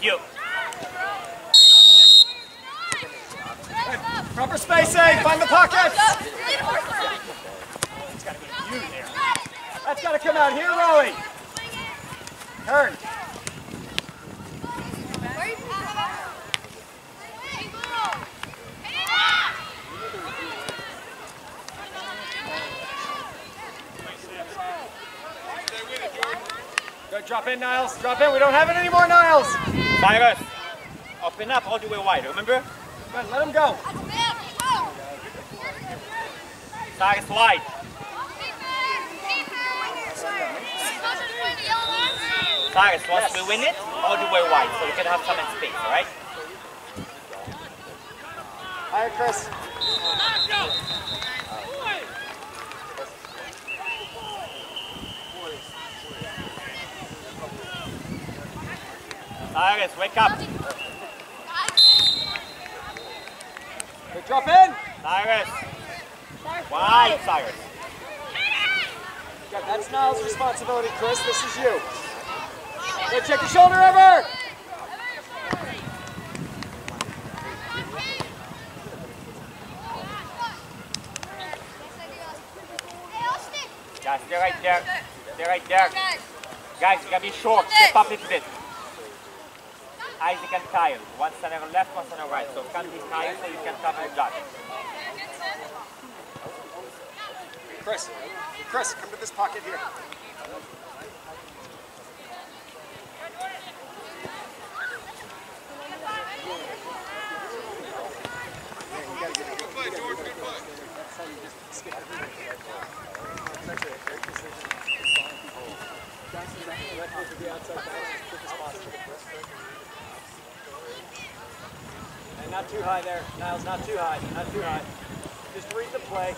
Thank you. Proper spacing. Eh? Find the pockets. That's got to come out here, Rowie. Turn. Drop in, Niles. Drop in. We don't have it anymore, Niles. Cyrus, open up all the way wide, remember? Let him go. Cyrus wide. Cyrus, once we win it, all the way wide, so we can have some space, alright? All right, Chris. Cyrus, wake up. Good. Drop in. Cyrus. Wide, Cyrus. Good. That's Niles' responsibility, Chris. This is you. Good. Check your shoulder over. Guys, stay right there. Stay right there. Guys, you gotta be short. Step up a little bit. Isaac and Kyle. One on the left, one on the right. So come this Kyle so you can cover the dot. Chris. Chris, come to this pocket here. And not too high there. Niles, not too high. Not too high. Just read the play.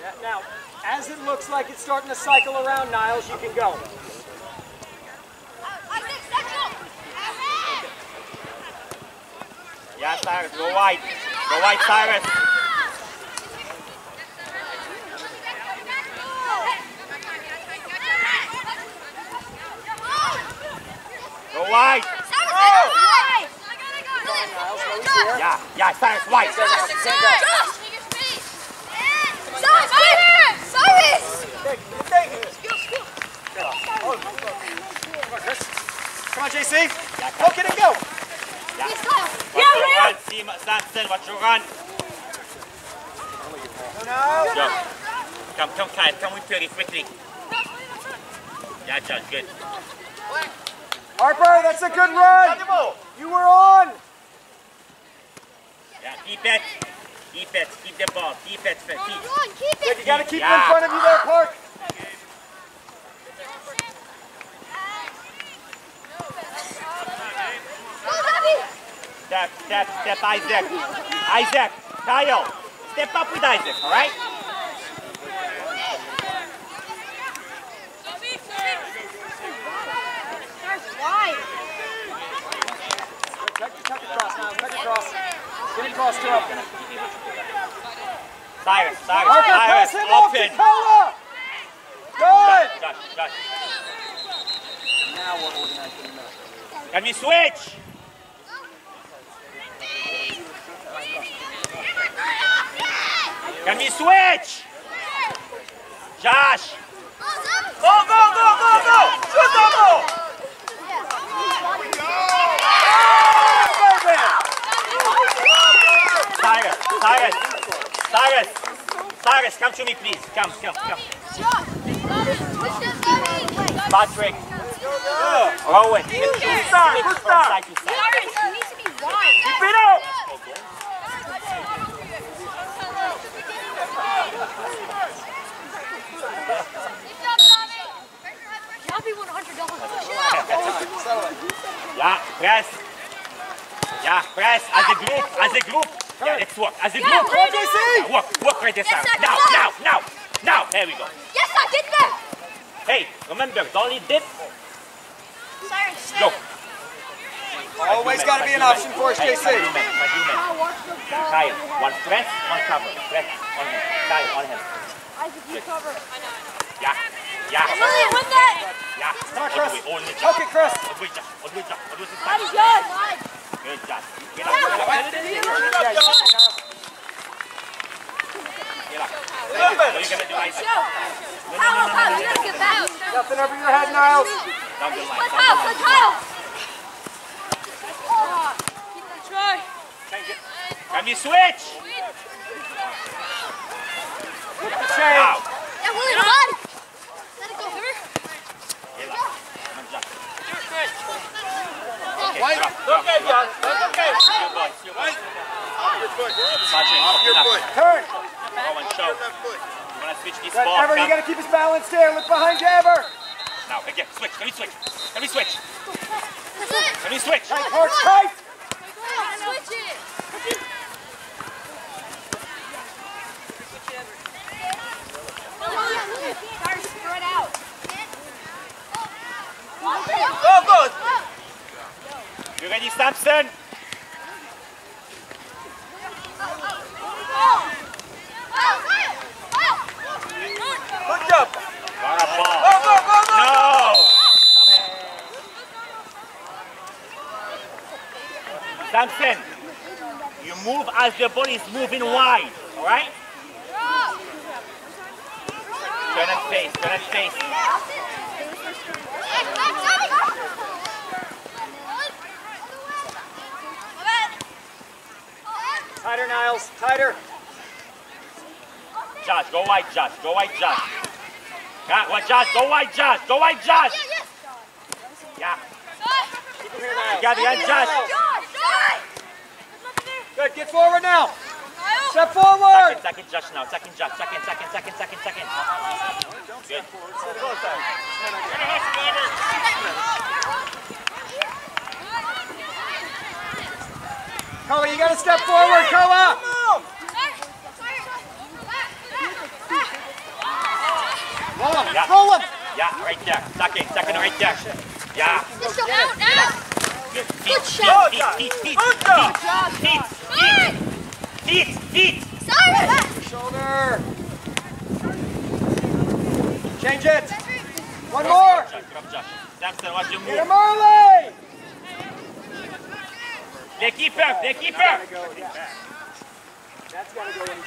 Yeah, now, as it looks like it's starting to cycle around, Niles, you can go. Yeah, Cyrus, go wide. Go wide, Cyrus. Go wide. Niles, no, he's here. Yeah, yeah, Cyrus, wide. Come on, Chris. Come on, JC. Poke it and go. Watch your run, see Samson, watch your run. No. Go. Come, come, Kyle, come with Perry quickly. Yeah, John, good. Harper, that's a good run. You were on. Yeah, keep it. Keep it, keep the ball, keep it, keep Good, you got to keep it in front of you there, Park. Step, step, step, Isaac. Isaac, Kyle, step up with Isaac, all right? Check, check across, Niles. Check across. Get across to him. Cyrus, Cyrus, Harper, Cyrus, pass him off to Good. Josh, Josh. Now we're organizing the middle. Can we switch? Can we switch? Josh. Go, go, go, go, go! Shoot the ball! Cyrus, Cyrus, Cyrus, Cyrus, come to me, please. Come, come, come. Patrick. Oh, Rowan. Switch from side to side. Keep it up! Yeah, press. Yeah, press as a group, as a group. Yeah, let's walk. As it yeah, walk, walk right this yes. Now, now, now, now. There we go. Yes, sir, get back. Hey, remember, dolly dip. Sorry, sorry. Go. Always got to be an option for us, JC. Kyle, one press, one cover. Press on him. Kyle, on him. Isaac, you cover. I know, I know. Yeah. Yeah. Emily, win that. Yeah. Come on, Chris. Okay, Chris. Good job. Get up. Get up, Get up. What are you going to do, Isaac? Nothing over your head, Niles. Keep the chain. Yeah, Willie, run. White. Okay, Josh. That's okay. Your boy, your boy. Your foot. Patrick, Off your foot. Turn. Go and show. Left foot. Switch this Good. Ever, you got to keep his balance there. Look behind you, Ever. Now, again, switch. Can we switch? Can we switch? That's it! Switch? Tight, Parks, tight. Switch it! Start spread out. Go, go. You ready, Samson? Good job. Got a ball. Go, go, go, go. No! Samson, you move as the ball is moving wide, alright? Turn and face, turn and face. Tighter, Niles. Tighter. Josh, go wide, Josh, go wide, Josh. Yeah, what, Josh, go wide, Josh, go wide, Josh. Yeah, Keep him here, you got it, yeah, Josh. Good. Get forward now. Step forward. Second, second, Josh now, second, Josh, second, second, second, second, second. Good. Koa, you gotta step forward, Koa! Roll him, yeah. roll him! Yeah, right there. Second, second right there. Yeah. Just go out, out! Good shot! Good job. Good shot! Feet, feet! Sorry! Shoulder! Change it! One more! Get him early! The keeper, the keeper. That's got to go in.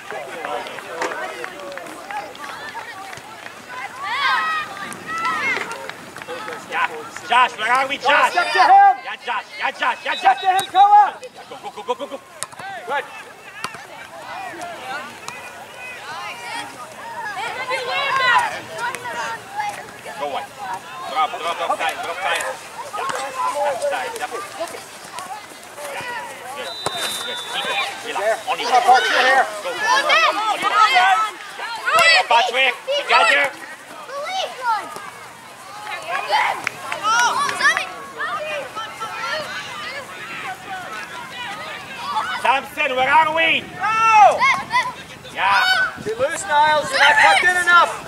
Yeah. Josh, where are we, Josh? Step to him. Yeah, Josh. Yeah, Josh. Yeah, Josh! Step to him, Koa. Go, go, go, go, go, go. Good. Go wide. Drop, drop, drop okay. time, drop time. Yeah. That's time. Yep. Yeah. Good, good, good. Come on, Parks, you're here. Go, go, go. Go, Patrick. Together. Samson, where are we? Go. Yeah. You're loose, Niles. You're not tucked in enough.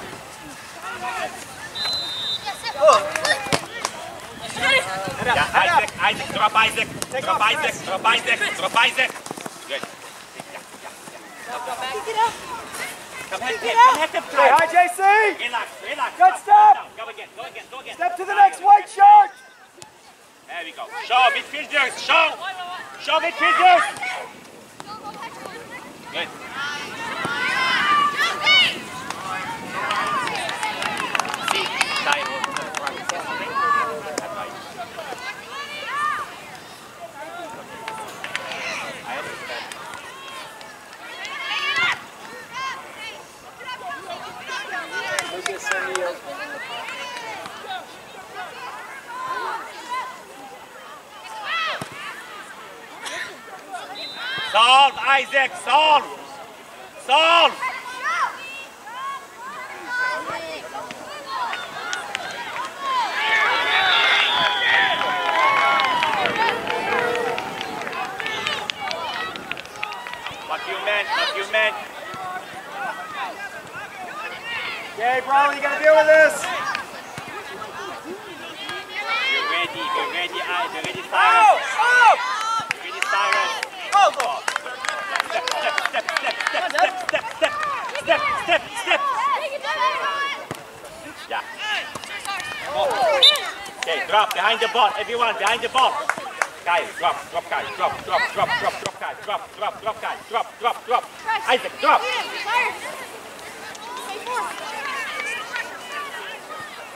Yeah, Isaac, Isaac, drop Isaac. Drop Isaac, drop Isaac, drop Isaac. Good. Come ahead, Pip, come ahead, Pip. Hey, hi, JC. Relax, relax. Good Stop, step. down. Go again, go again, go again. Step to the next white shirt. There we go. Show midfielders, show. Show midfielders. Good. Solve, Isaac, solve. Solve. What you meant, what you meant. Okay, Brawley, you got to deal with this. You're ready, you're ready, I, you're ready, Go. Cyrus. Go. You're drop behind the ball, everyone behind the ball. Guys, drop, drop, guys, drop, drop, drop, drop, drop, guys, drop, drop, drop, guys, drop, drop, drop. Isaac, drop.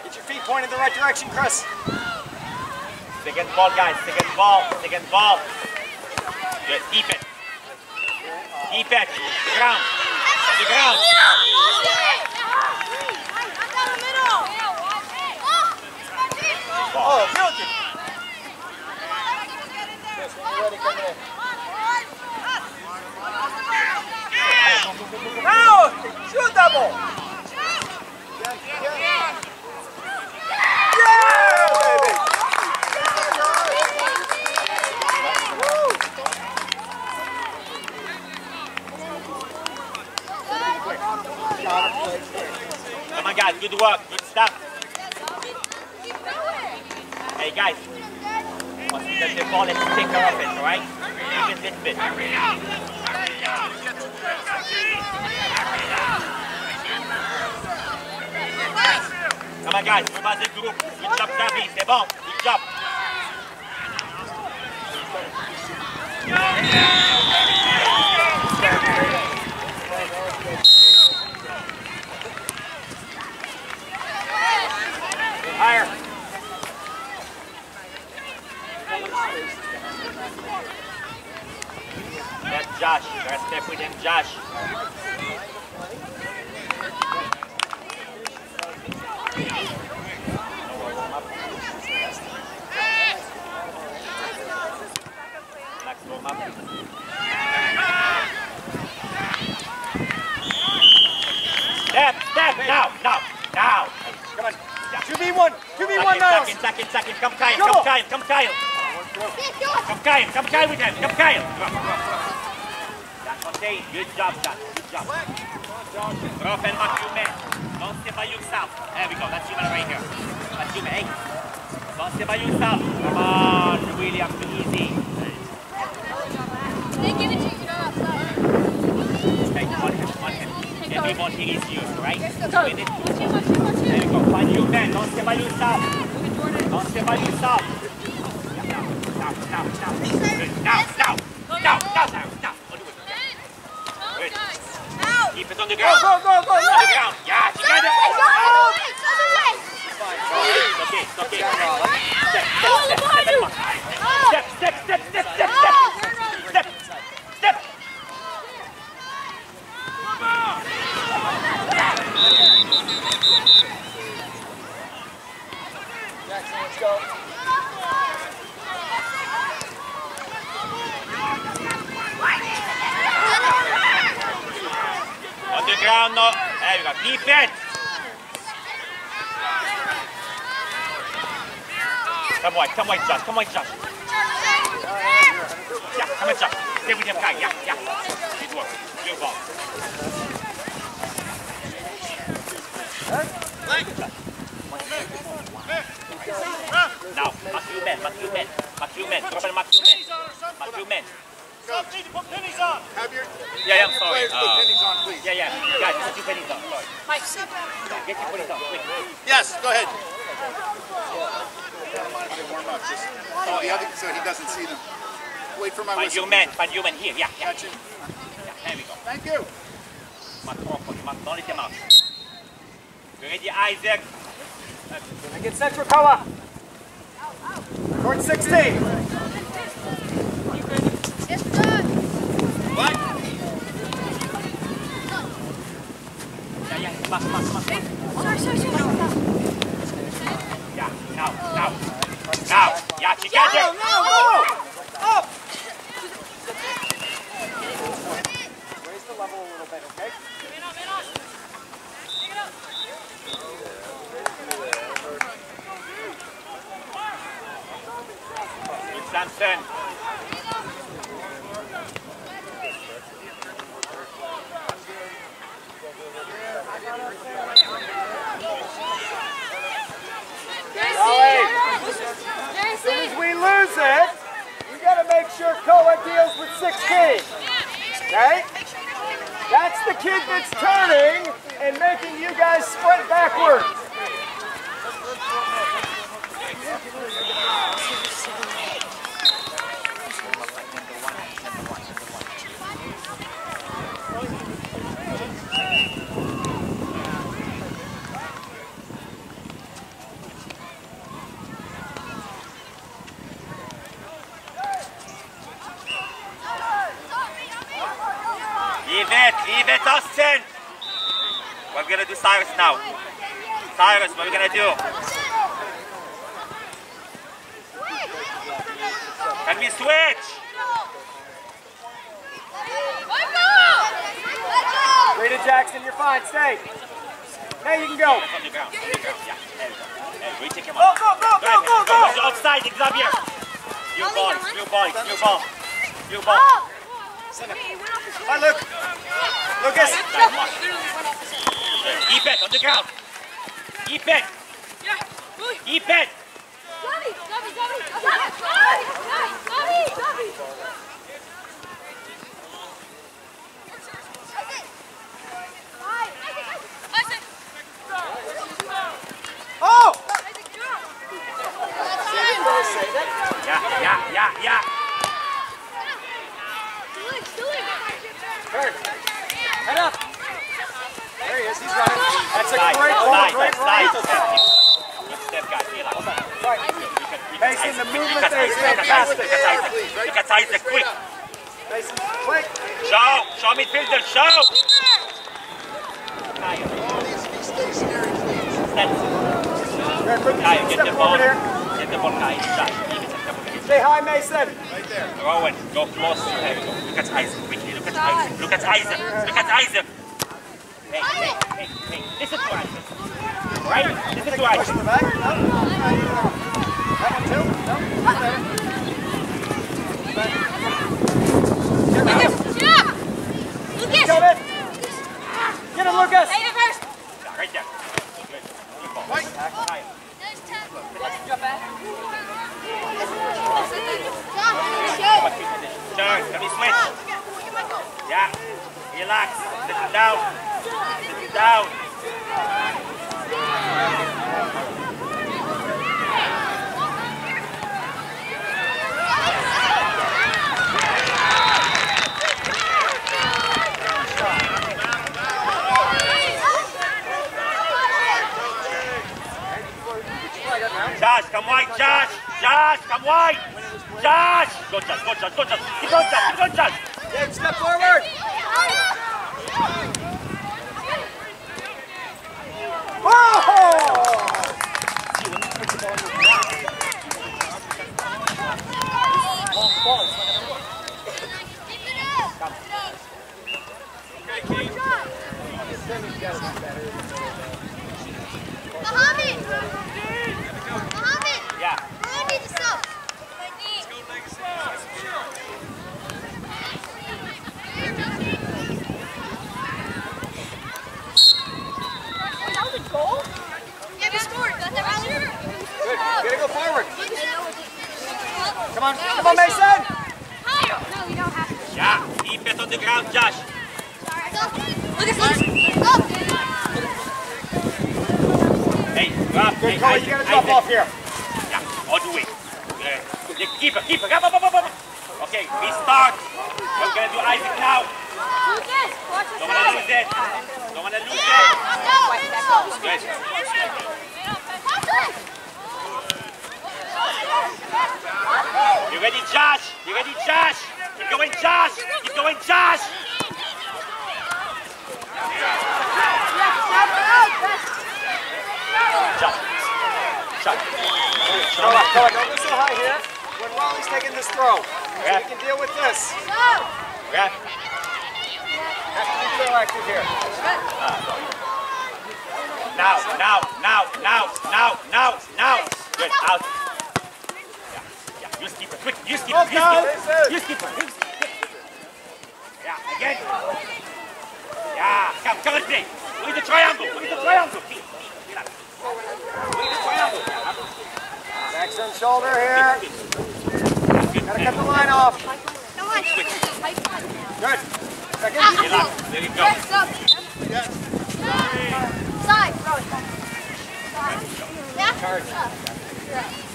Get your feet pointed the right direction, Chris. Second ball, guys, second ball, second ball. Good. Defense. Defense. Ground. The ground. Oh, Shoot that ball! Yeah! yeah. yeah. Good work. Good stuff. Hey, guys. Once get the ball, let's take care of it, all right? Even this bit. Come on, guys. On base de groupe. Good job, David. C'est bon. Good job. Higher. That's Josh. You gotta step with him, Josh. Relax, up. Step, step, now, now, now. Come on. 2v1. 2v1 Second, now. second, second, second. Come Kyle, Go. come Kyle, come Kyle. Come Kyle, come Kyle with him. Come Kyle. Drop, drop, drop. That's contain. Good job, John. Good job. Drop and mark. Don't stay by yourself. There we go. That's your right here. That's your. Hey. Don't stay by yourself. Come on, William. Be easy. Hey, on him, on him. Everyone here is used, right? Win it. There you go. Find your man. Don't stay by yourself. Don't stay by yourself. Now, now, now, now. Now, now. Now, now, Keep it on the ground. Go, go, go, go. On the ground. Yeah, together. Go, go, go. Stop it, stop it. Stop it. Stop it. Stop it. Stop it. 4のエビがディフェンスカモイカモイジャンカモイジャンやカモイジャンデブデブカやや Good work. Good ball. Now, Matthew Men, Matthew Men, Matthew Men, Matthew Men, Matthew Men and mark your man, mark your man. Have your Yeah, yeah, I'm sorry. players put Uh, pennies on, please. yeah, yeah, guys, put your pennies on. Sorry. Get your pennies on, quick. Yes, go ahead. Warm up, just so the other, so he doesn't see them. Wait for my Find whistle. your man, find your man here. Yeah, yeah, Catch him. yeah. There we go. Thank you. Mark properly, mark, don't let him out. You ready, Isaac? And get set for cover. Court 16. Mas, Yeah, now, now. Now. Yeah, together. Yeah, it up. Good As soon as we lose it, we got to make sure Koa deals with 16. Okay? That's the kid that's turning and making you guys sprint backwards. Leave it, it, Austin. What are we gonna do, Cyrus now? Cyrus, what are we gonna do? Can we switch? Rita Jackson, you're fine. Stay. Hey, you can go. On the ground, on the ground, yeah. Hey, hey, we take him Go, go, go, go, go, go. He's Offside, Xavier. New ball, new ball, new ball. New ball. Hi, Luke. Lucas. Keep it on the ground. Keep it. Oh! Yeah, yeah, yeah, yeah. Kurt, head up. There he is. He's running. That's a Side, great ball. side, Great side. run. Good step, guys. Relax. Right. Mason, the movement there is fantastic. Look at Isaac, quick. Mason, quick. Show, show midfielder, show. Kyle, Ball needs to please. stand. Kurt. Kyle, get the ball. forward here. Get the ball, Kyle. Josh, leave it at the ball. Stay high, Mason. Right there. Rowan, go close. There we go. Look at Isaac, quickly. Look at Isaac. Look at Isaac. Look at Isaac. Hey, hey, hey, hey. Listen to Isaac. Right? Listen to Push the back. No. That one too. No. Come in. Get him, Lucas. Yeah, right there. Good. Good ball. Right. Kyle. What you condition? Turn. Can we switch? Yeah. Relax. Sit down. Sit down. Josh, come wide, Josh! Josh, come wide! Josh! Go, Josh, go, Josh, go, Josh! Keep going, Josh, keep going, Josh! Gabe, step forward. Oh! Mohammed! Mohammed! Yeah. Ron needs a sub. That was a goal? Yeah, we scored. Got that right Good. Gotta go forward. Come Come on. Come on, Mason. No, you don't have to. Yeah, keep it on the ground, Josh. Look at this. Go. Hey, grab. Good hey, call. Isaac, You gotta drop Isaac. off here. Yeah, all the way. Yeah. The keeper, keeper. Up, up, up, up, up. Okay, we start. We're gonna do Isaac now. Lucas, watch Don't wanna lose it. Don't wanna lose it. Good. You ready, Josh? You ready, Josh? Keep going, Josh. Keep going, Josh. Josh. Josh. Go up. Go up. Don't go so high here. When Raleigh's taking this throw. Yeah. We can deal with this. Yeah. Have to be proactive here. Now, now, now, now, now, now, now. Good, out. Yeah, yeah. Use keeper, quick. Use keeper, Move use down. keeper. Use keeper. Yeah, again. Yeah, come, come and play. Look at the triangle. Look at the triangle. Relax. Look at the triangle. Jackson shoulder here. Gotta cut the line off. Come on. Good. Second. Relax. There you go. Side. Yeah. Charge.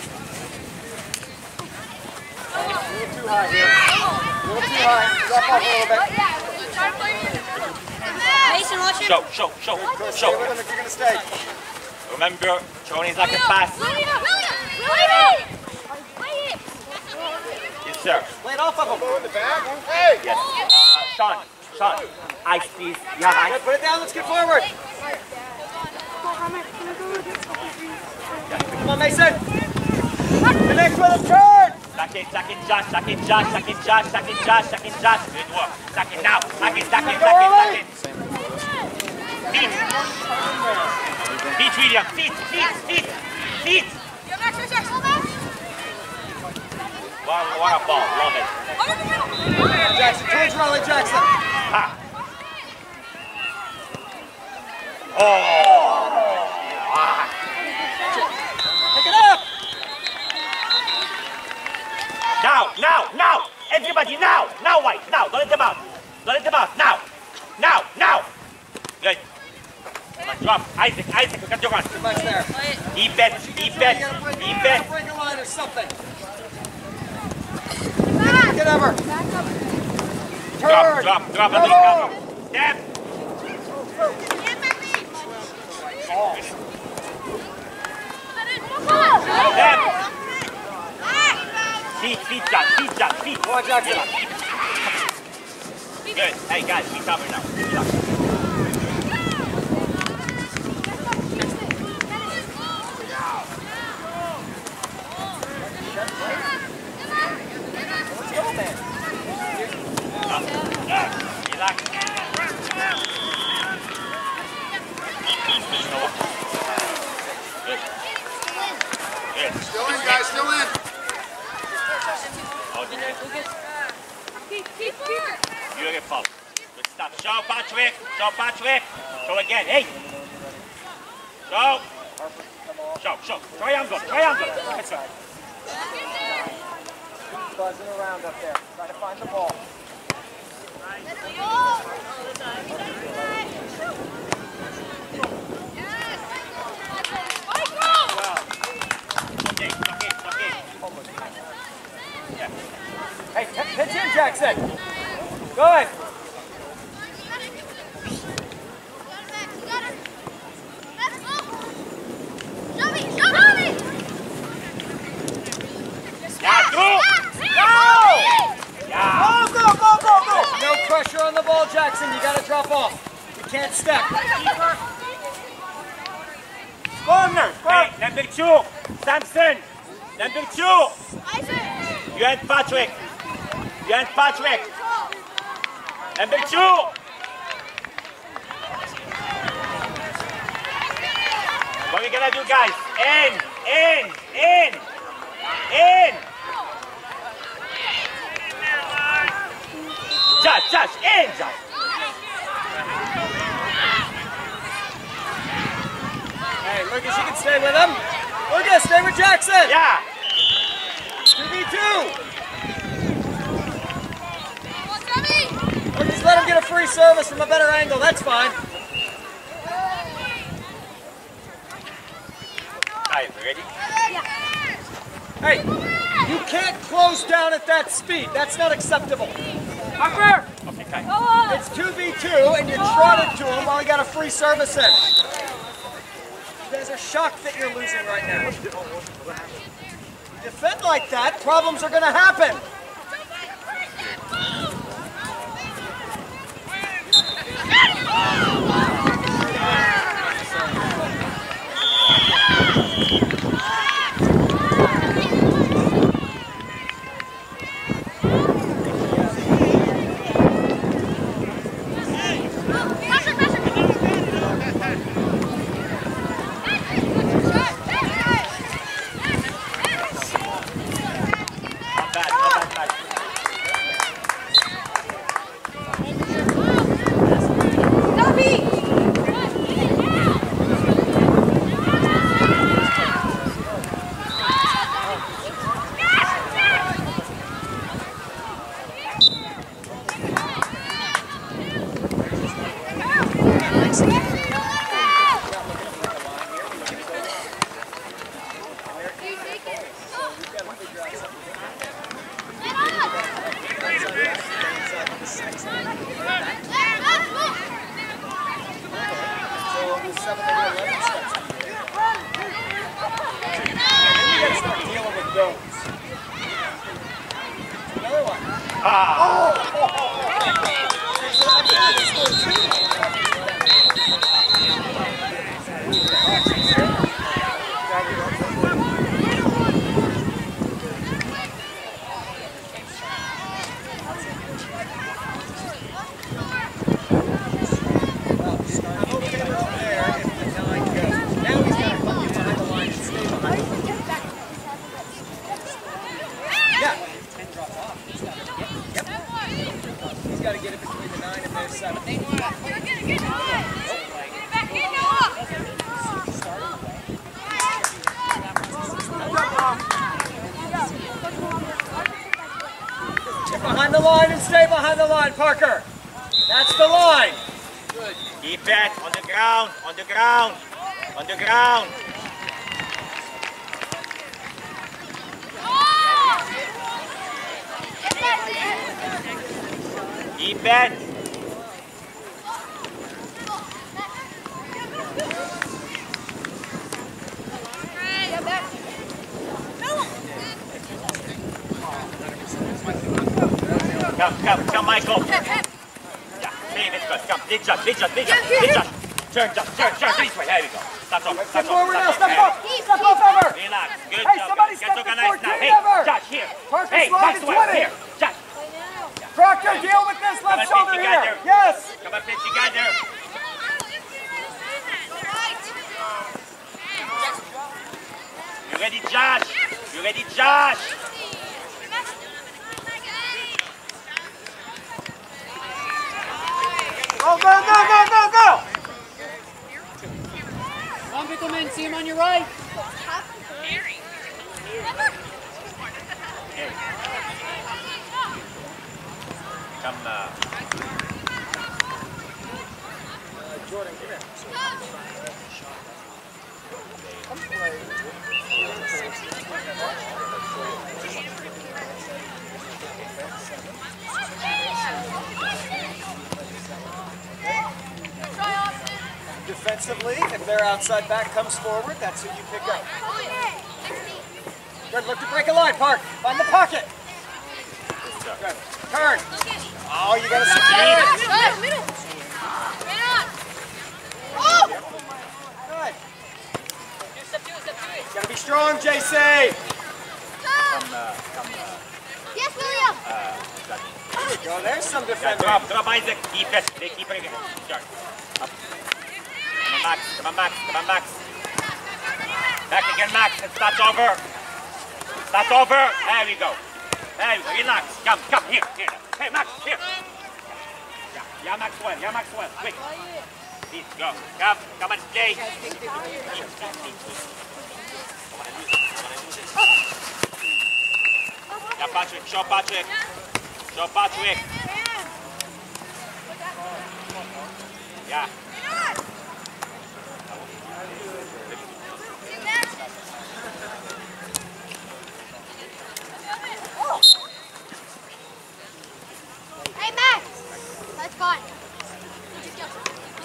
A little too high here. Show, show, show, show. if you're going to stay. Remember, is like a pass. William, William, William. Yes, sir. Play it off of him. Yes. Uh, Sean, Sean, ice please. Have ice? Put it down. Let's get forward. Come on, Mason. Connect with him. Turn. Second, second, Josh, second, Josh, second, Josh, second, Josh, second, Josh. Good work. Second now. Second, second, second, second. Feet. Feet, William. Feet, feet, feet, feet. What, what a ball. Love it. Jackson, towards Raleigh Jackson. Ha. Oh. Pick it up. Now, now, now. Everybody, now. Now, White. Now. Don't let them out. Don't let them out. Now. Now, now. Good. Come on, drop. Isaac, Isaac, look at your run. Too much there. Deep bet, deep bet, You gotta break deep a- bet. break a line or something. Get over. Drop, Turn. drop, drop. Come Drop. on. Step. Step. Feet, feet, Josh, feet, Josh, feet. Come on, Jackson. Good. Hey, guys, feet cover now. Up. Relax. Good. Good. Still in, guys, still in. Beautiful. Good stuff. Show Patrick. Show Patrick. Show again. Hey. Show. Show, show. Triangle. Triangle. That's right. Buzzing around up there. Try to find the ball. Okay, okay, okay. Hey, pitch in, Jackson. Good. Yeah, Go, go, go, go, go. No pressure on the ball, Jackson. You got to drop off. You can't step. Corner. Hey, number two. Samson. Number two. You and Patrick. And Patrick. Number two. What we gonna do, guys? In, in, in, in. Josh, Josh, in, Josh. Hey, Lucas, you can stay with him. Lucas, stay with Jackson. Yeah. 2v2. Lucas, let him get a free service from a better angle. That's fine. Guys, ready? Hey, you can't close down at that speed. That's not acceptable. Parker! Okay, guys. It's 2v2 and you trotted to him while he got a free service in. You guys are shocked that you're losing right now. Defend like that, problems are going to happen. Not ground, on the ground, on the ground. Keep. Come, come, come, Michael. Yeah, Dave, it's good. Come, big shot, big shot, big shot, big shot. Turn, jump, turn, turn, this way. There we go. Stop off, Step forward now. Step up. Step up, Ever. Relax. Good Hey, job. somebody Get organized now. Hey, Ever. Josh, here. Parker's hey, slide to Maxwell, 20. here. Josh, Proctor, deal with this left shoulder here. Yes. come on, fit together. You ready, Josh? You ready, Josh? Go, go, go, go, go, go. Come on, Bickelman, see him on your right. Come, uh, Jordan, come here. Defensively, if their outside back comes forward, that's who you pick up. Good, look to break a line, Park. Find the pocket. Good. Turn. Oh, you gotta secure it. Good. Gotta be strong, JC. Come, come in. Yes, William. Go, there's some yeah, drop, drop, Isaac. Keep it. They keep it again. Josh. Up. On, Max. Come on, Max. Come on, Max. Back again, Max. It's not over. That's over. There we go. There we go. Relax. Come, come, here, here. Hey, Max, here. Yeah, yeah, Maxwell. Yeah, Maxwell. Quick. Please, go. Come, come and play. Yeah, Patrick. Show Patrick. Show Patrick. Yeah. Hey, Max. That's fine.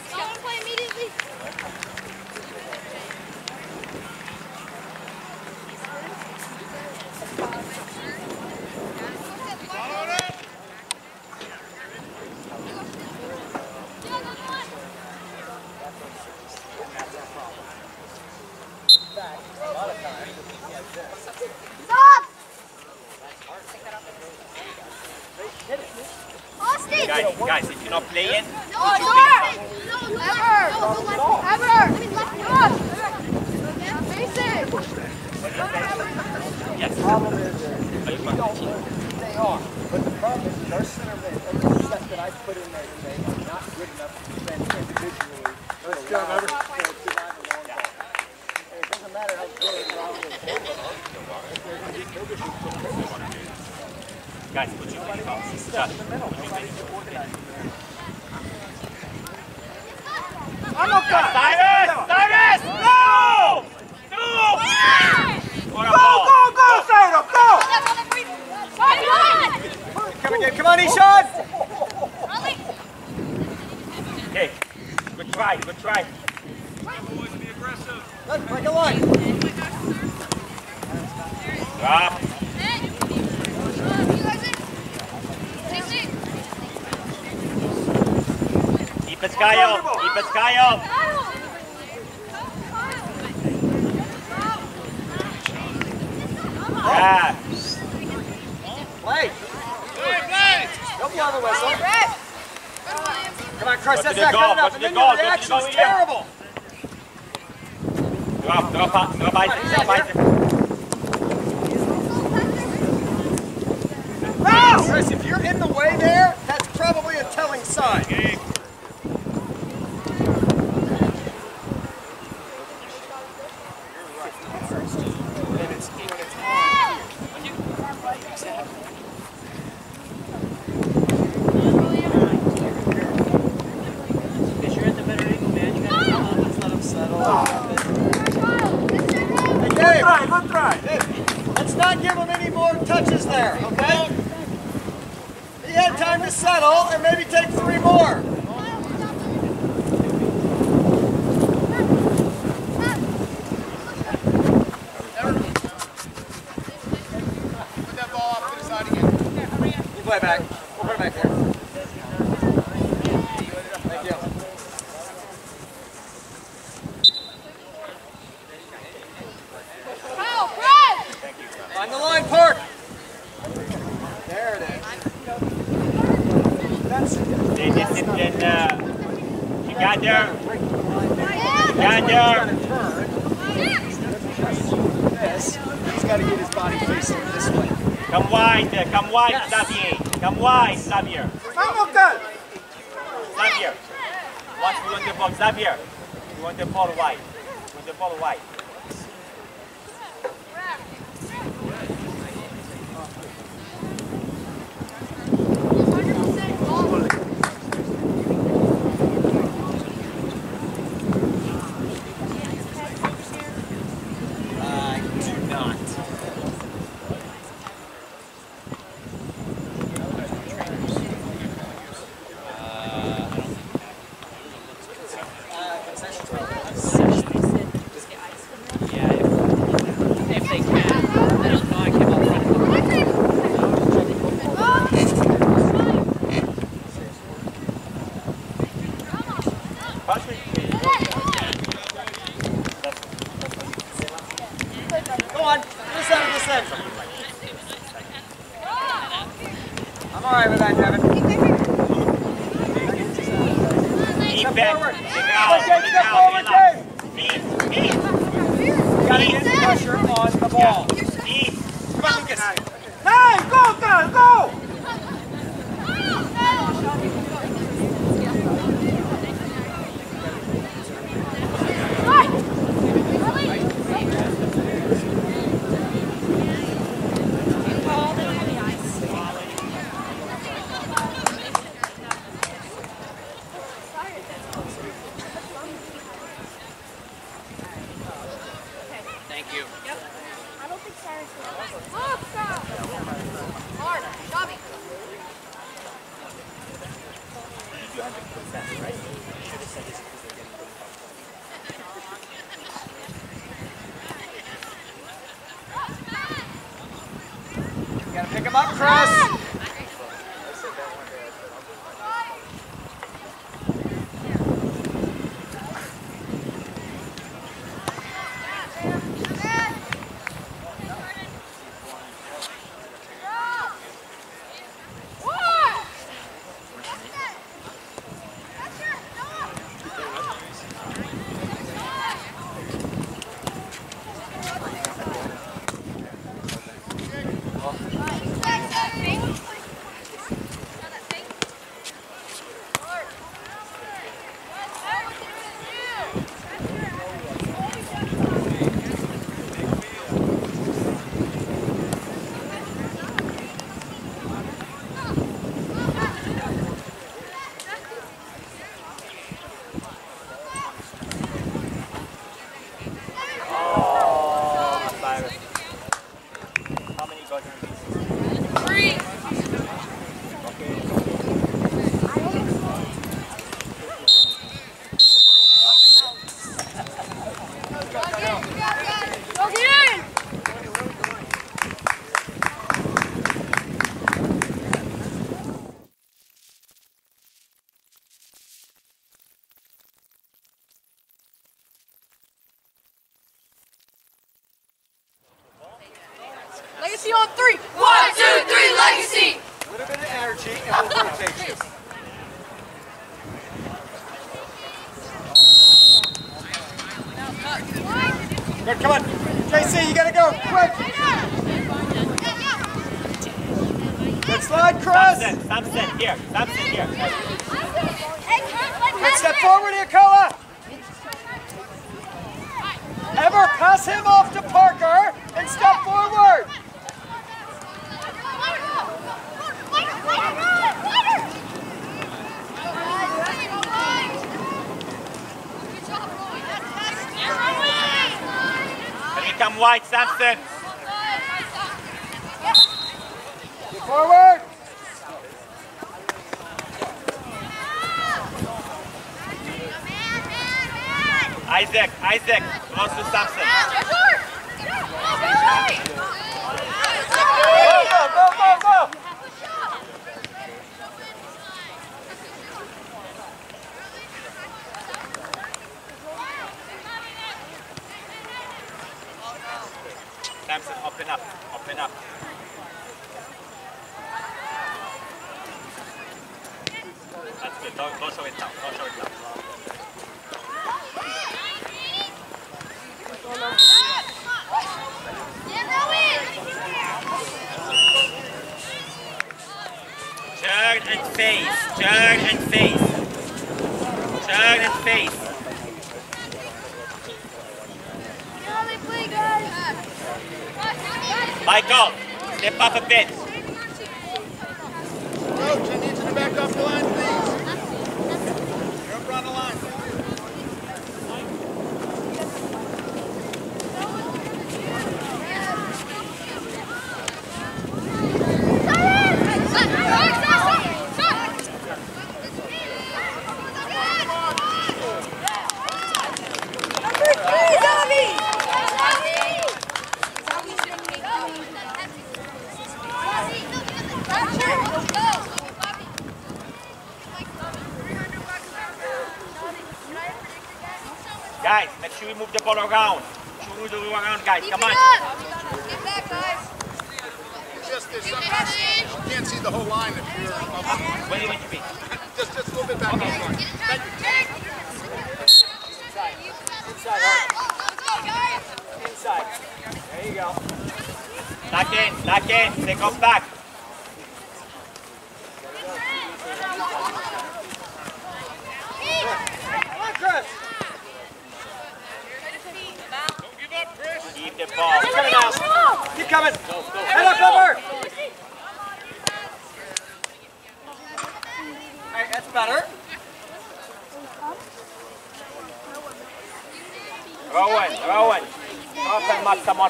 You want to play immediately? Stop! Austin! Guys, if you're not playing, No, no, no, ever, ever. Mason. yes. problem is, Are you we fine? don't know they are. But the problem is, our center mid, every set that I put in there Forward. Get down. Get down. Get You gotta get the pressure on the ball. Knees. Come on, Lucas. Hey, go, go, go! Good, come on. JC, you gotta go, quick. Good slide, cross. Stop set, stop set, here, stop set, here. Good step forward here, Koa. Ever pass him off to Parker and step forward. White, Samson. Get forward. Isaac, Isaac, goes to Samson. Up and up, up and up. That's good, don't, don't show it down, don't show it down. Turn and face, turn and face. Michael, step off a bit.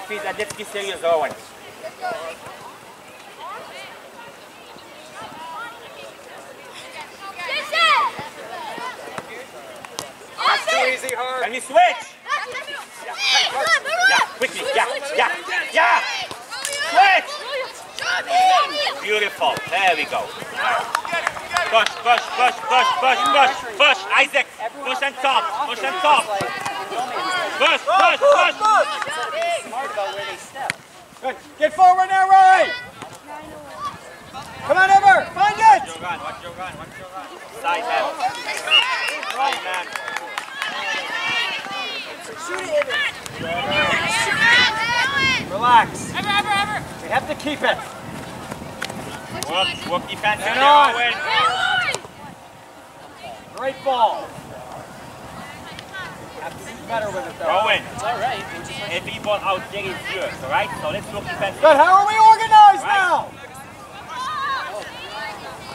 feet, that jet ski's still going.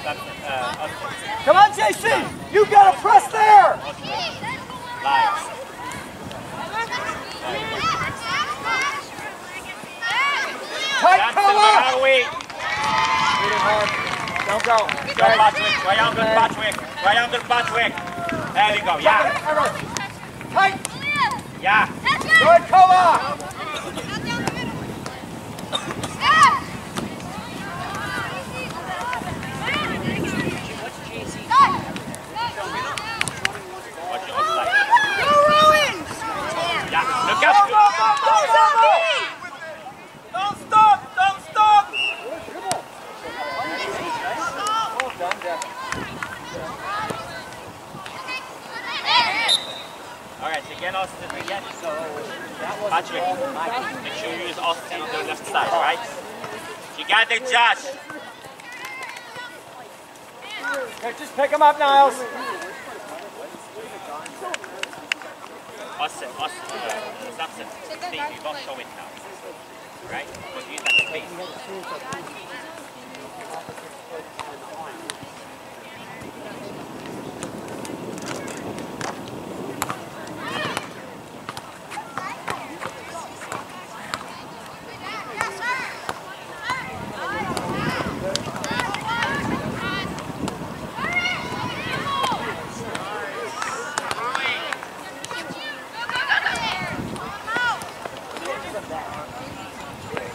Come on, JC! You've gotta press there! Lies. Tight collar! Don't go. Go Patrick. Triangle Patrick. under Patrick. There you go. Yeah. Tight. Yeah. Good collar. Alright, so again, Austin, again. So, Patrick, make sure you use Austin on the left side, right? You got it, Josh. Okay, just pick him up, Niles. Austin, Austin, uh, Samson, Steve, you both show it now. Right? Because you use that space.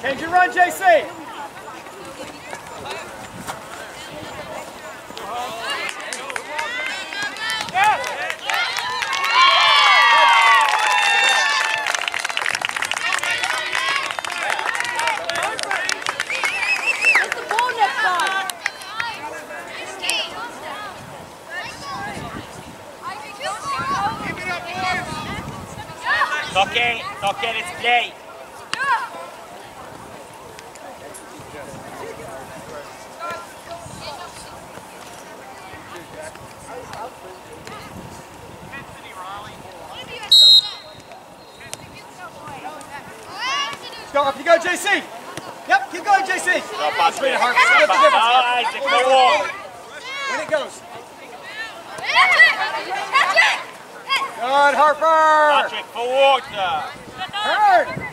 Change your run, JC. Get the ball next time. It's okay, it's okay, let's play. Go up you go, JC. Yep, keep going, JC. No, it. No, Split the difference. No wall. When it goes. Good, Harper. Patrick, forward. Turn.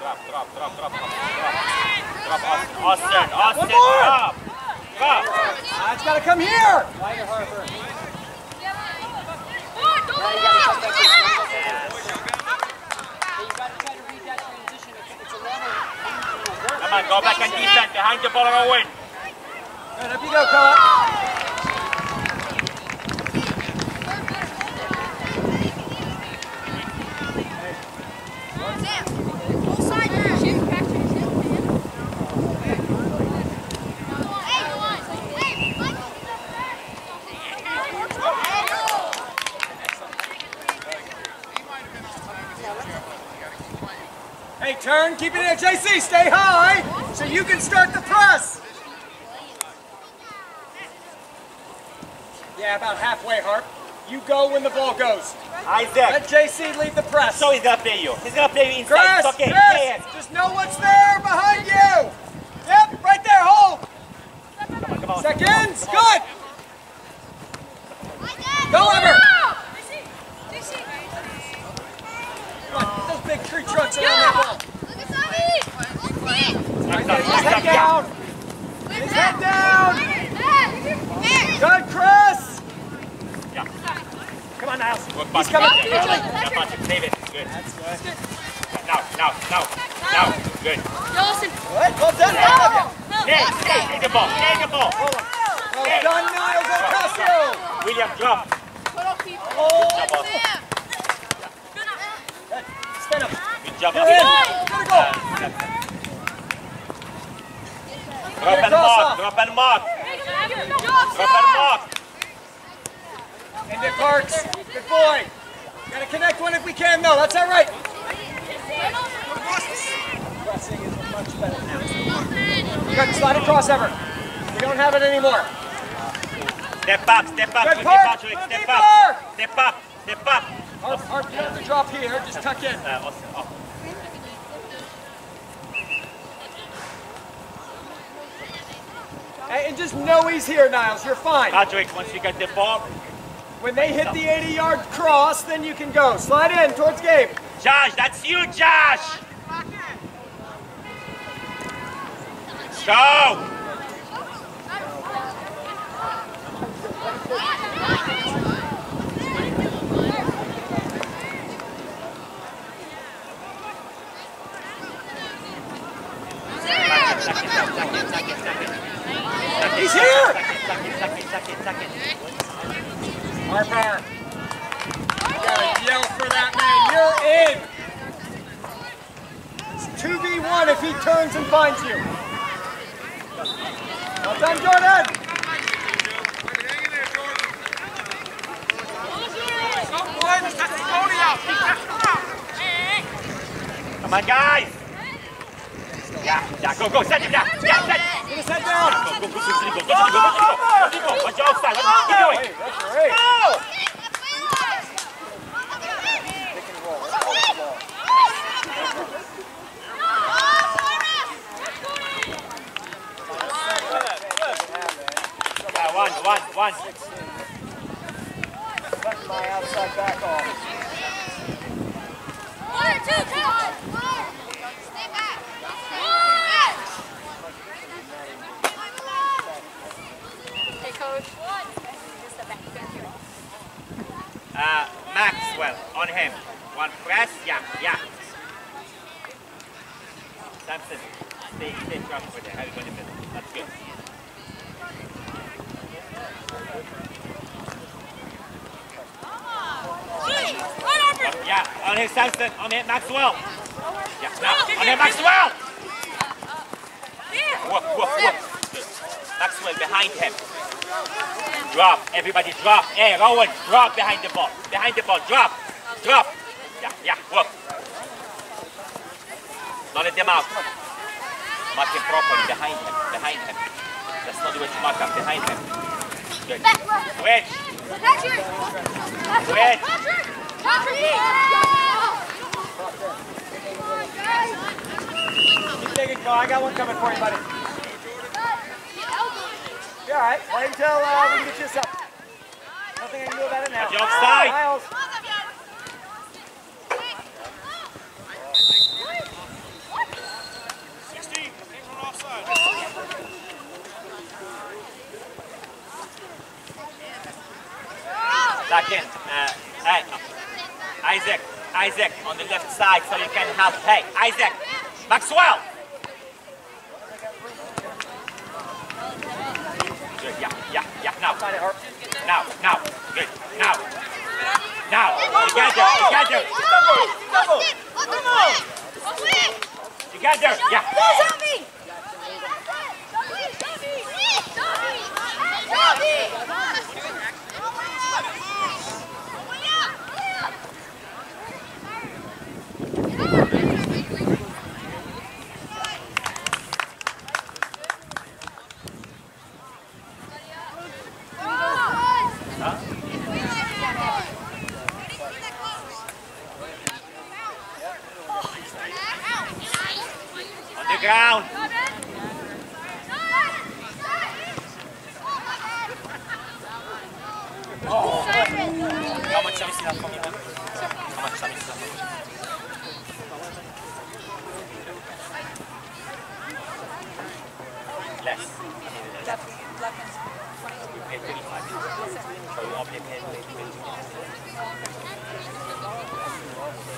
Drop, drop, drop, drop, drop, drop. Drop, Austin, Austin, Austin, One more. drop. Drop. That's got to come here. Lighter, Harper. Come on, go back and defend behind the ball or win. Good, up you go, Koa. Hey, turn, keep it in. JC, stay high so you can start the press. Yeah, about halfway, Harp. You go when the ball goes. Isaac. Let JC lead the press. So he's gonna play you. He's gonna play you inside. Chris, okay. Chris, just know what's there behind you. Yep, right there, hold. Come on, come on. Seconds, good. Go, Ever. Come on, those big tree trunks around that ball. Stop, stop, His stop, head stop, down. His head down. Good, Chris. Yeah. Come on, Niles. Good, He's Patrick. coming. Yeah, yeah, yeah, Patrick, save it. Good. That's good. Now, now, now, now. Good. Good, well done, both of you. Hey, hey, take the ball. Take the ball. Well done, Niles Ocasio. William, drop. Oh, Drop off. good. Spin him. Good job. You're in. Austin. Good goal. Drop and mark. Drop and mark. Drop and mark. End it, Parks. Good boy. Gotta connect one if we can, though. That's all right. Pressing is much better now. Good. Slide across, Ever. We don't have it anymore. Step up, step up. Good. Patrick. Step up. Step up. Step up. Harp, Harp, you have to drop here. Just tuck in. Uh, Austin, oh. And just know he's here, Niles. You're fine. Patrick, once you get the ball, When they hit the 80-yard cross, then you can go. Slide in towards Gabe. Josh, that's you, Josh. Go. He's here. Second, second, second, second. Harper. You gotta yell for that man. You're in. It's 2v1 if he turns and finds you. Well done, Jordan. Don't blame us. That's the out. Come on, guys. Yeah, yeah, go, go, set it down. Yeah, set it. Put his head down. Go, go, go, go, go, go, go, go, go, go, go, go, go. Watch your outside. Let's keep going. That's great. Yeah, one, one, one. That's my outside back off. One, two, two. Stay Uh, Maxwell, on him. One press. Yeah, yeah. Samson, stay, stay strong for there. How you going to middle? That's good. Yeah, on him, Samson. On him, Maxwell. Yeah, now, on him, Maxwell. Whoop, whoop, whoop. Maxwell behind him. Drop. Everybody drop. Hey, Rowan, drop behind the ball. Behind the ball. Drop. Drop. Yeah, yeah. Whoop. Don't let them out. Mark him properly. Behind him. Behind him. That's not the way to mark him. Behind him. Good. Switch. Switch. Keep taking call. I got one coming for you, buddy. You all right? Wait until uh, we can get you this up. Nothing I can do about it now. Watch your offside. Miles. Second. Uh, hey. Isaac. Isaac on the left side so you can help. Hey, Isaac. Maxwell. Yeah, now. Now, now. Good. Now. Now. You got there. You got there. Double. Double. You got there. Yeah. Go, Zombie! Zombie! Zombie! Zombie! down.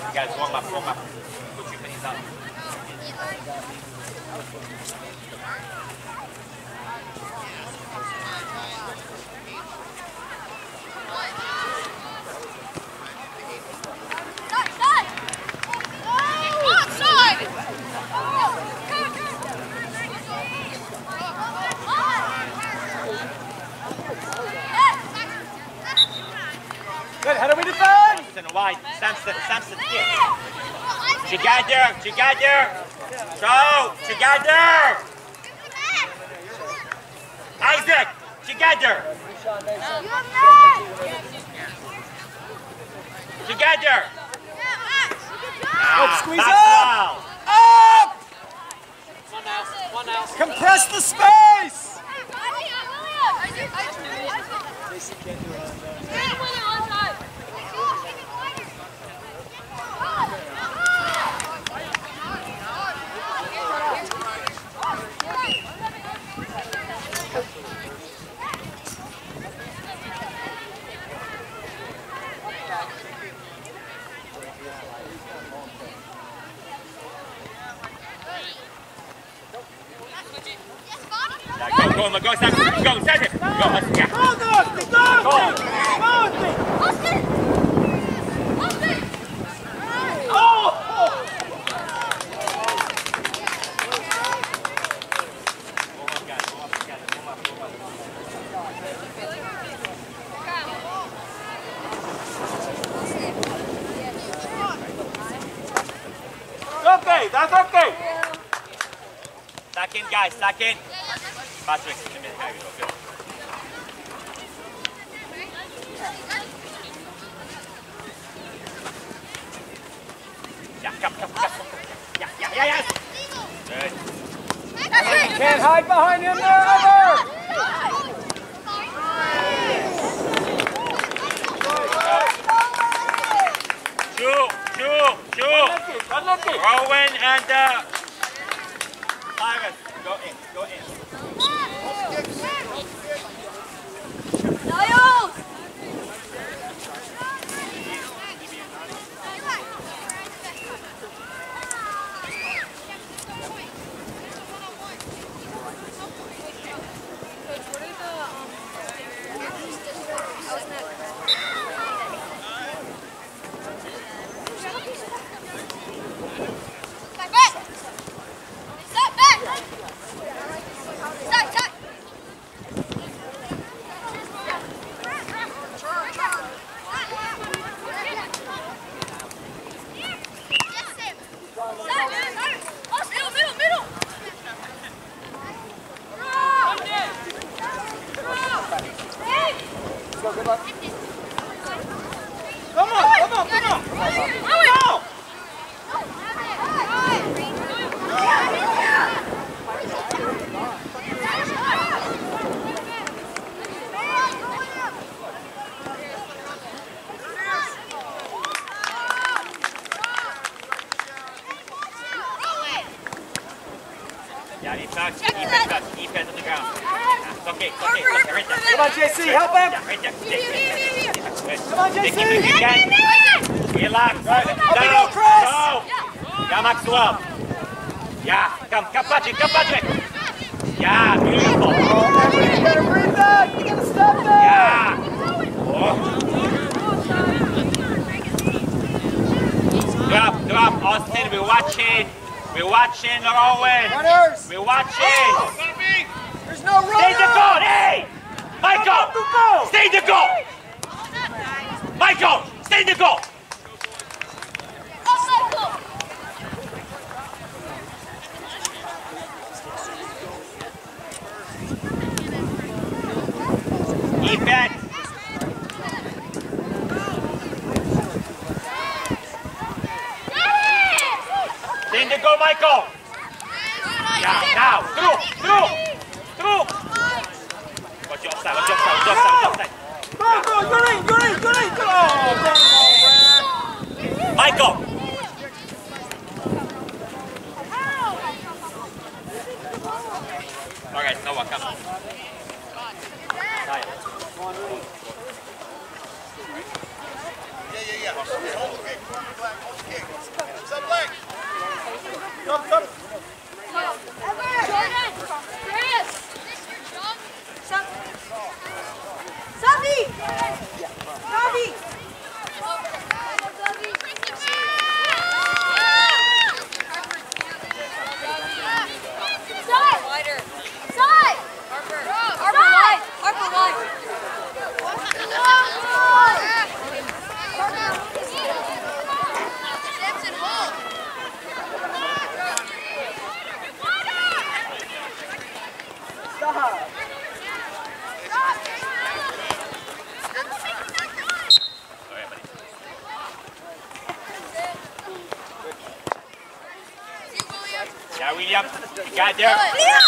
You guys warm up, warm up. Put your pennies out. Samson, Samson, Samson. Jigad there, Jigad there. So, together! Isaac, together! Together! Up, squeeze up! Up! Compress the space! Go on, go on, stand. Go on, stand. Go on, yeah. Go on, Austin, go on. Go on. Go on, That's okay. Back in, guys. second. Patrick, in a minute. There we go. Good. Yeah, come, come, come. Can't hide behind him there, ever. Two, two, two. Rowan and uh, Cyrus, go in, go in. 加油！Jeez. right there.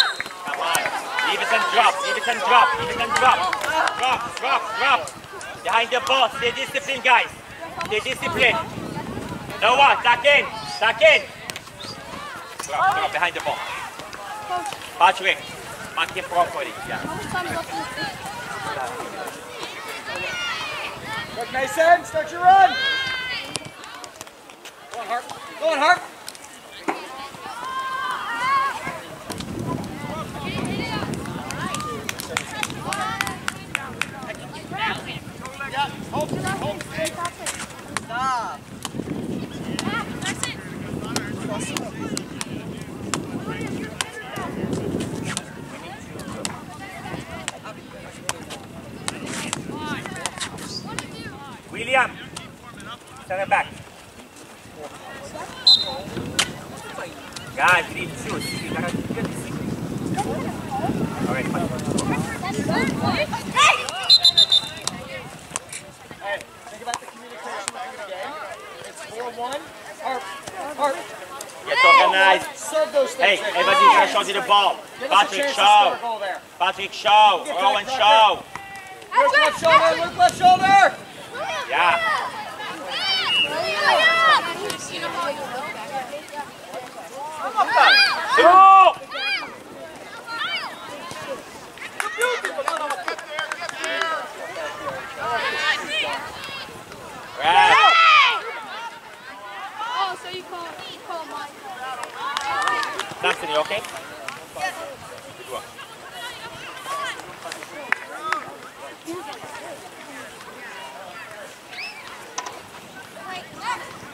Come on. Stevenson drop. Stevenson drop. Stevenson drop. Drop, drop, drop. Behind the ball. Stay disciplined, guys. Stay disciplined. No what? Tuck in. Tuck in. Drop, drop behind the ball. Patrick, mark him properly. Yeah. Look, Mason, start your run. Go on, Harp. Go on, Harp. Patrick chance to score a Shaw. Patrick Shaw. Owen Shaw. Luke left shoulder, Luke left shoulder. Yeah. Two. Right. Oh, so you call, you call mine. Samson, you okay? Good work.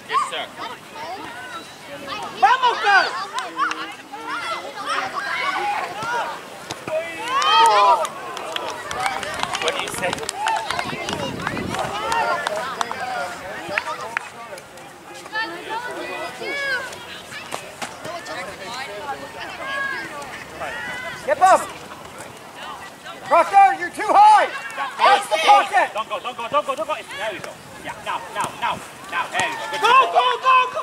Yes, sir. Vamos, guys! What do you say? Get bump. Proctor, you're too high. That's the pocket. Don't go, don't go, don't go, don't go. There you go. Yeah, now, now, now, now. There you go. Good Go, job. go, go, go.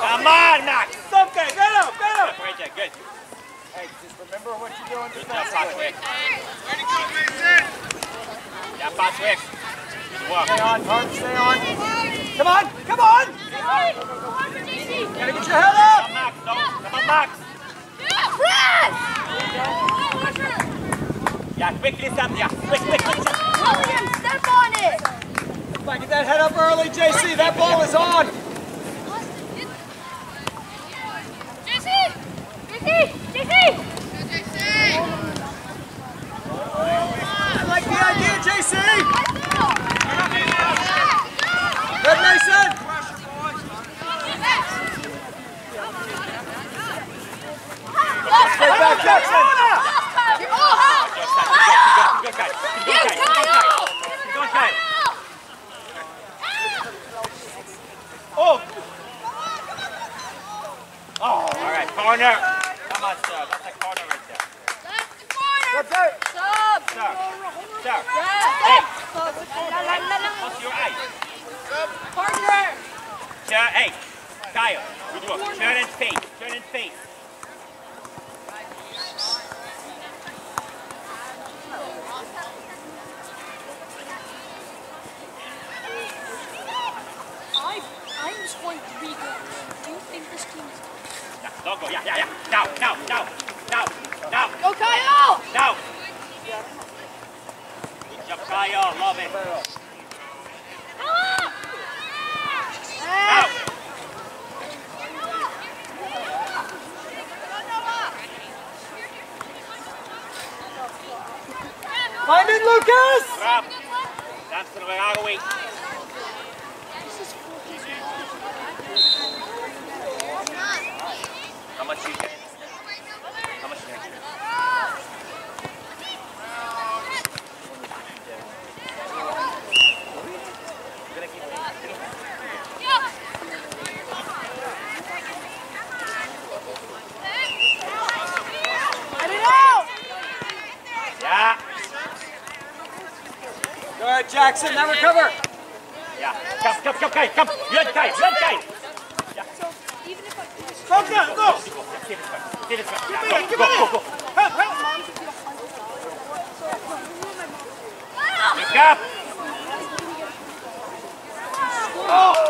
Come on, Max. It's okay. Get up, get up. Right there, good. Hey, just remember what you're doing Good job, defensively. Patrick. Yeah, Patrick. Good work. Stay on, Harp, stay on. Come on, come on. Gotta get your head up. Come on, Max. No. Come on, Max. Yeah, quickly, Sam. Yeah, quick, quick, quick. Step on it! Come on, get that head up early, JC. That ball is on. JC! JC! JC! I like the idea, JC. Good, Mason. Straight back, Jackson. Good guy. Good guy. Good guy. Good guy. Oh, Oh, all right. Corner. Come on, sir. That's a corner right there. that's it. Sir. Sir. Hey. What's your eye? Partner! Turn, hey, Kyle, good work. Turn and face, turn and face. I, I'm scoring three goals. Do you think this team is Yeah, don't go, yeah, yeah, yeah. Now, now, now, now, now, Go Kyle! now. Good job, Kyle, love it. Now. Find it, Lucas. Grab. Samson, where are we? How much you get? How much you get? You're gonna keep Yeah, Go ahead, Jackson. Now recover. yeah. Come, come, come, Kyle, come. You're Kyle, you're Go, go, go. Stay this way, stay this way. Yeah, go, go, go, go. Help, help. Pick up. You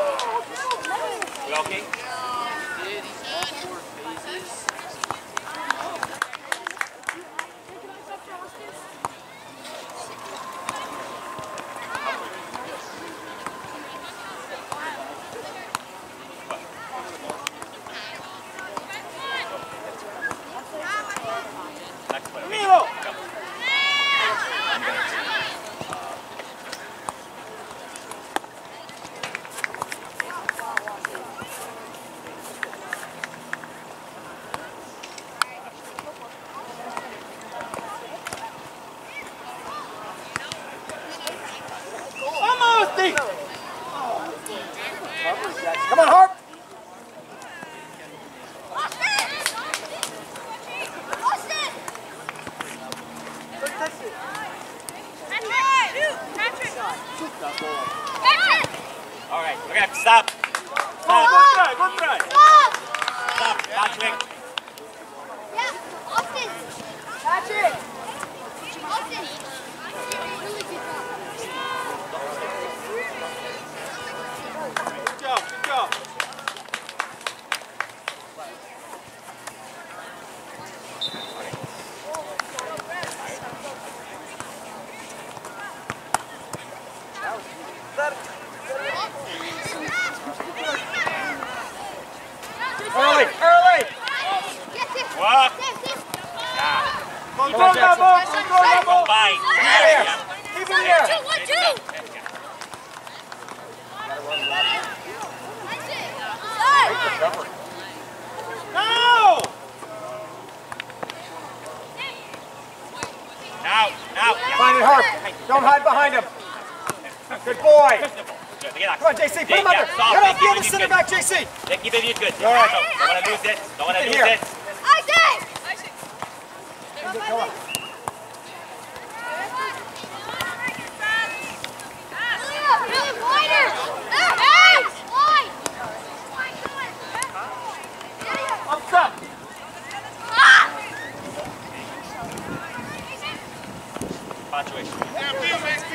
Graduation. Yeah,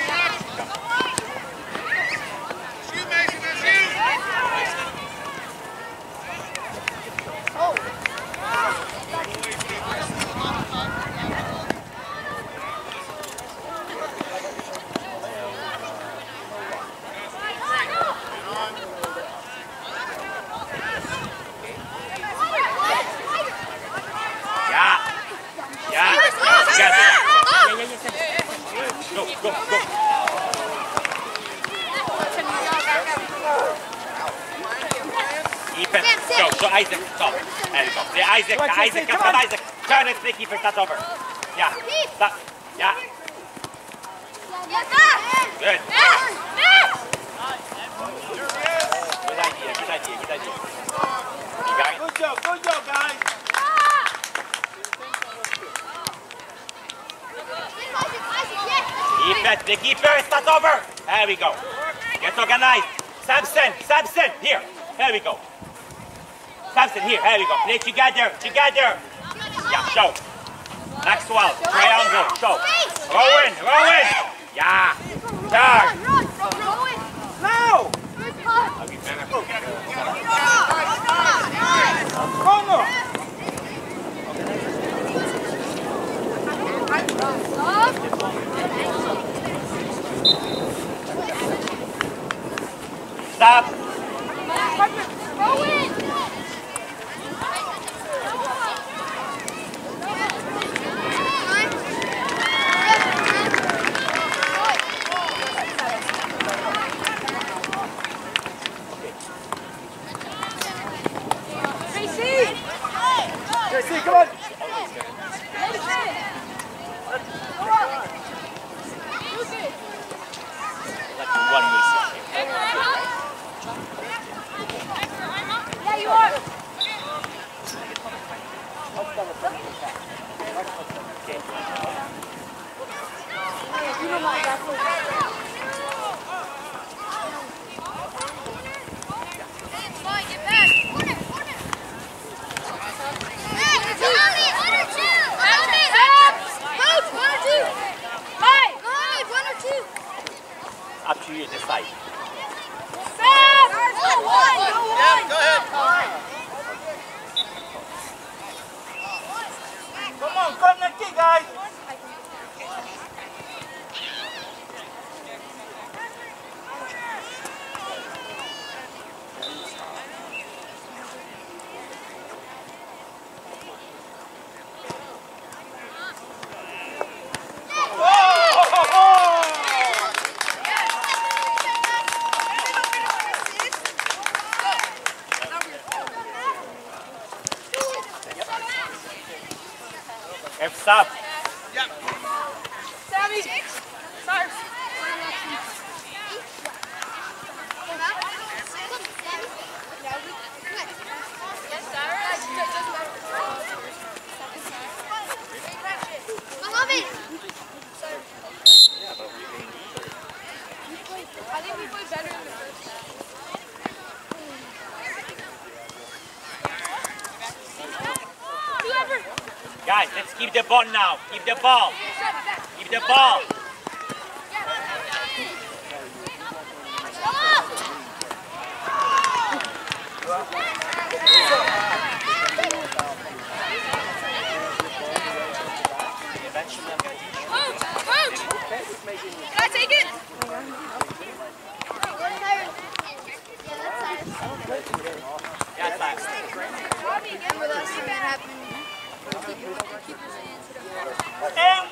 Isaac, stop. There you go. The Isaac, on, Isaac, come, on. Isaac. Turn and Nicky for that over. Yeah. That, yeah. Good. Good idea, good idea, good idea. You got it? Good job, good job, guys. Keep it, Nicky first, that's over. There we go. Get organized. Samson, Samson, here. There we go. Absent here. Here we go. Plate together. Together. Yeah, show. Maxwell. Triangle. Show. Rowan. Rowan. Yeah. Dark. No. Como? Stop. stop. Let's the ball now. Keep the ball. Keep the ball. Eventually, I'm gonna teach you. Coach, coach. Can I take it? Yeah, it's fine. Remember that scene that happened? Keeper's hands hit him. And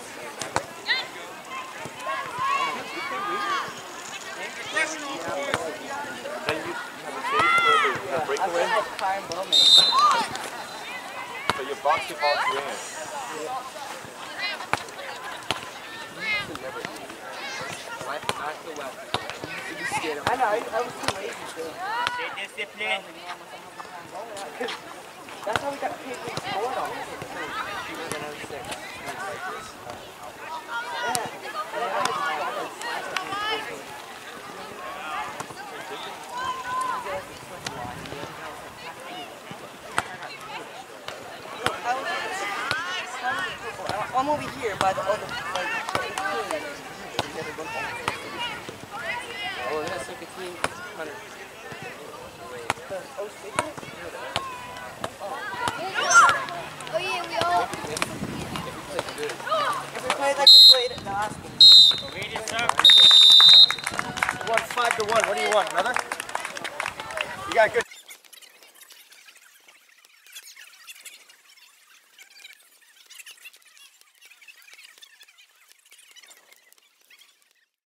Then you for the your box. I know, I, was too lazy to. That's how we got paid to score on this. When I was sick. Yeah. And I had to stop and slash at the sports I'm over here by the uh, other, like, Oh, that's like a team hundred. Oh, Oh yeah, we all. If we played like we played at the last game. Read. You won five to one. What do you want? Another? You got good.